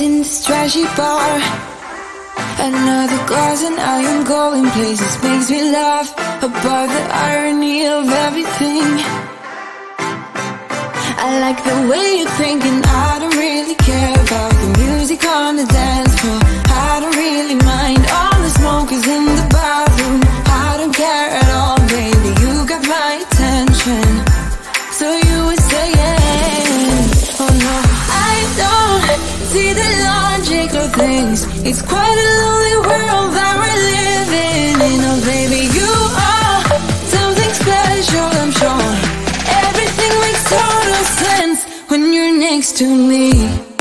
in this trashy bar. Another glass and I am going places. Makes me laugh about the irony of everything. I like the way you're thinking. I don't really care about the music on the dance It's quite a lonely world that we're living in. Oh baby, you are something special, I'm sure. Everything makes total sense when you're next to me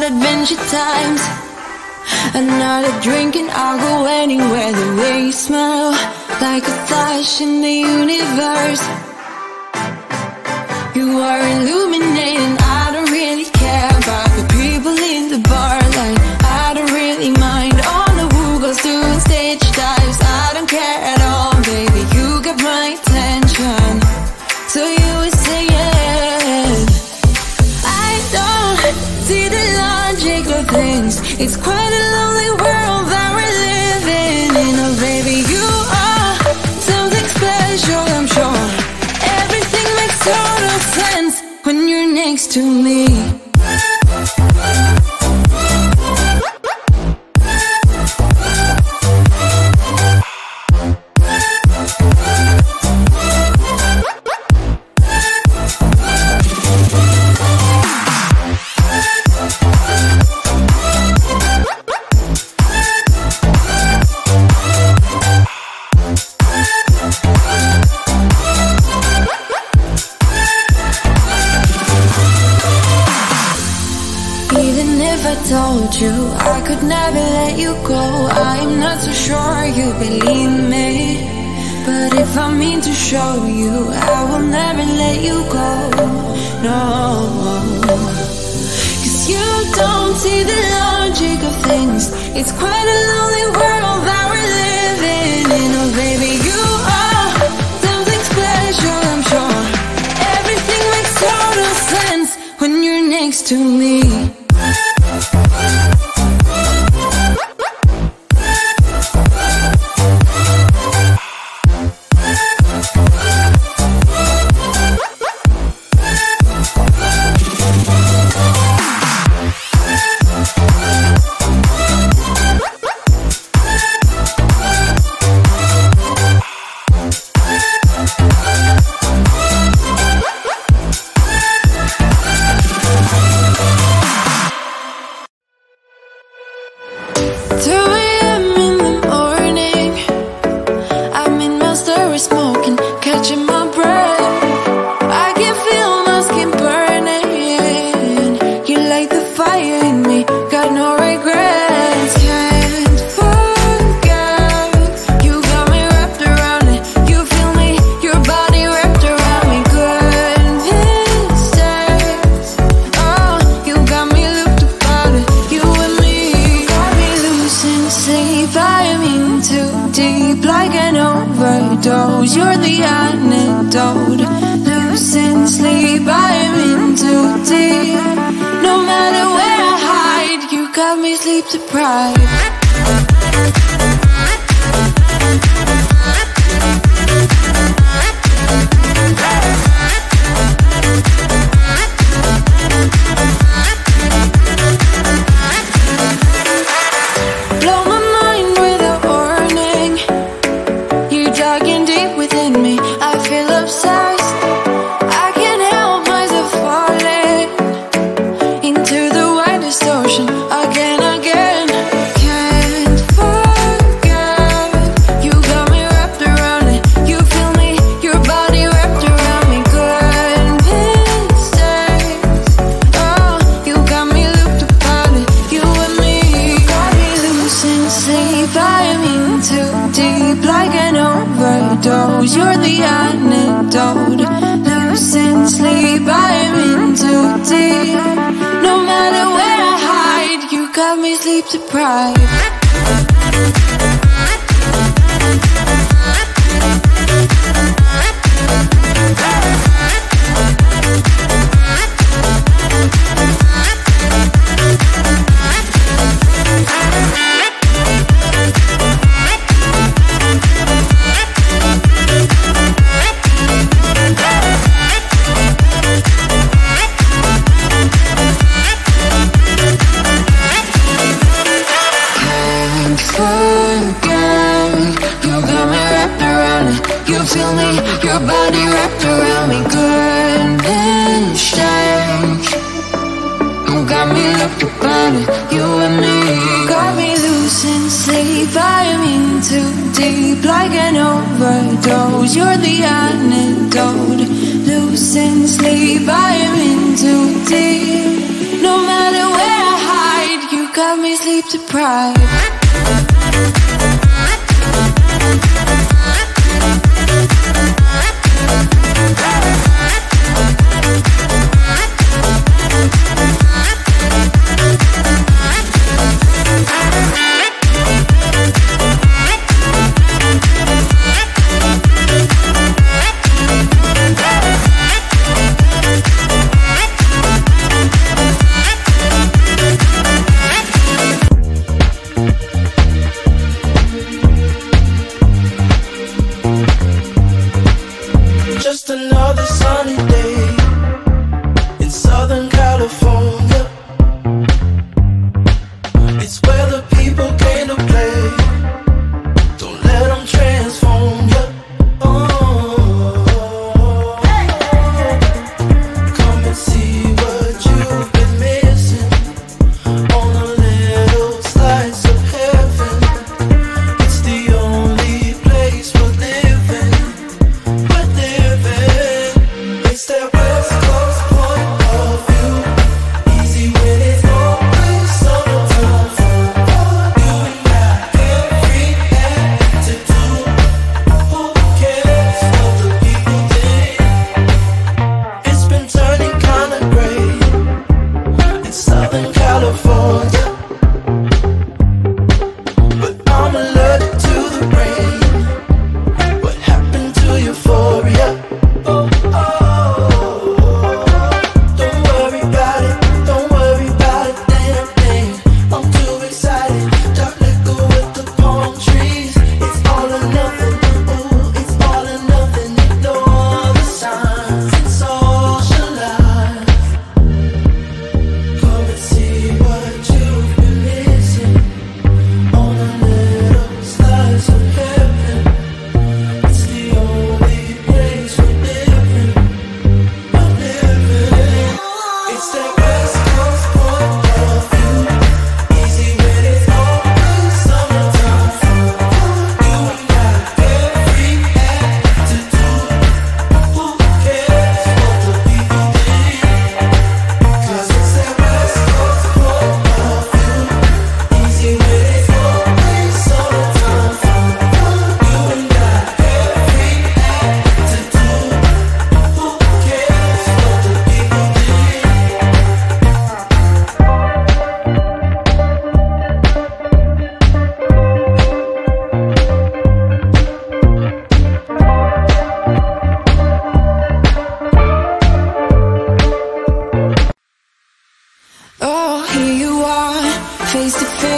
about adventure times. Another drink and I'll go anywhere. The way you smell Like a flash in the universe. You are illuminating It's quite a lonely world that we're living in. Oh, baby, you are something special, I'm sure. Everything makes total sense when you're next to me. You believe me. But if I mean to show you, I will never let you go. No. Cause you don't see the logic of things. It's quite a lonely world that we're living in. Oh, baby, you are something special, I'm sure. Everything makes total sense when you're next to me. Do overdose. You're the antidote. Losing sleep, I'm in too deep. No matter where I hide, you got me sleep deprived. Me feel me? Your body wrapped around me Good and strange. You got me locked up on it You and me. Got me loose and safe I am in too deep Like an overdose. You're the antidote. Loose and sleep I am in too deep. No matter where I hide You got me sleep deprived.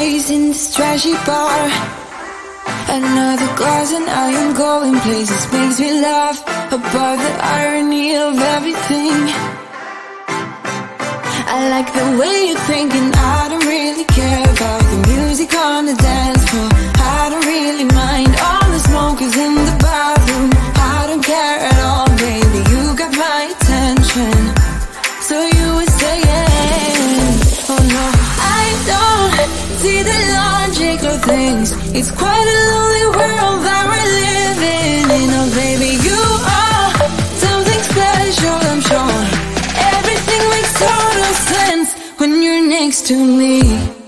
days in this trashy bar. Another glass and I am going places. Makes me laugh about the irony of everything. I like the way you're thinking. I don't really care about the music on the dance floor. I don't really mind all the smoke is in the bathroom. I don't care at all, baby, you got my attention. things. It's quite a lonely world that we're living in. Oh baby, you are something special, I'm sure. Everything makes total sense when you're next to me.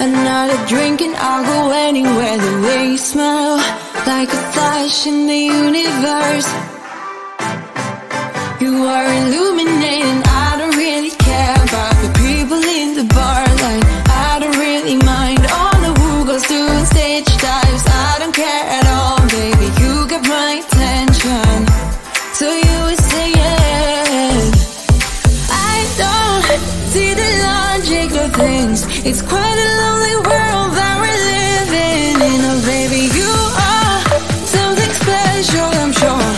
Another drink and I'll go anywhere. The way you smell, like a flash in the universe. You are illuminating. Logic of things. It's quite a lonely world that we're living in. Oh, baby, you are something special, I'm sure.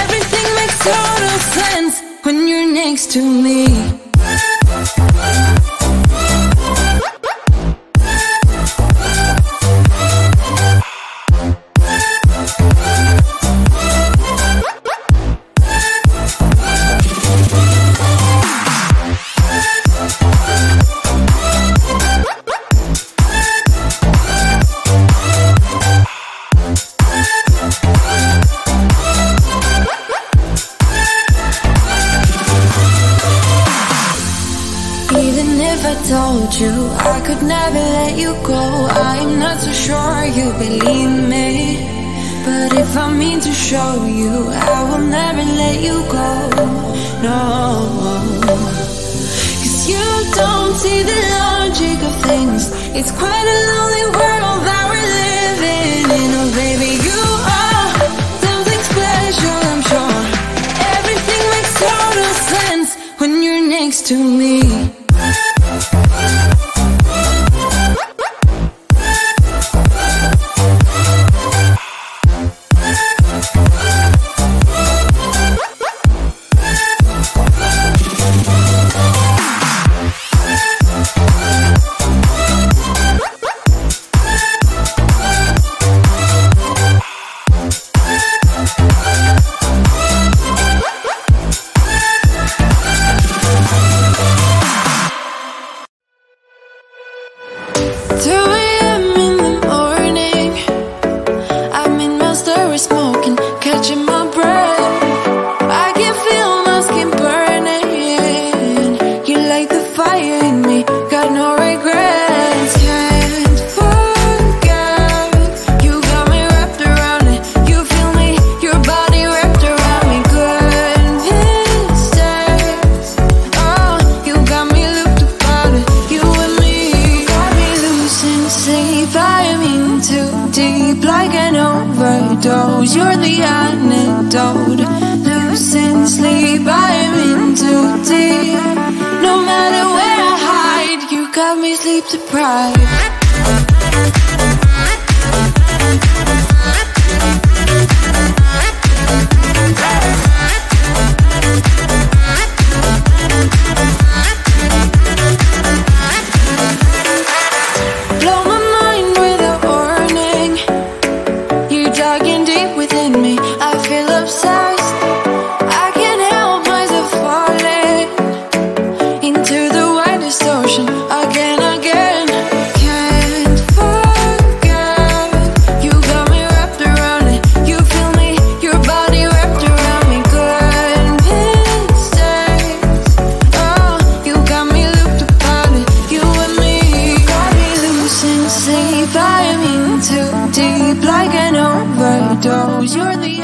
Everything makes total sense when you're next to me. No. Cause you don't see the logic of things. It's quite a lonely world that we're living in. Oh, baby, you are something special, I'm sure. Everything makes total sense when you're next to me. Overdose. You're the antidote. Losing sleep. I'm in too deep. No matter where I hide, you got me sleep deprived. I'm in too deep like an overdose. You're the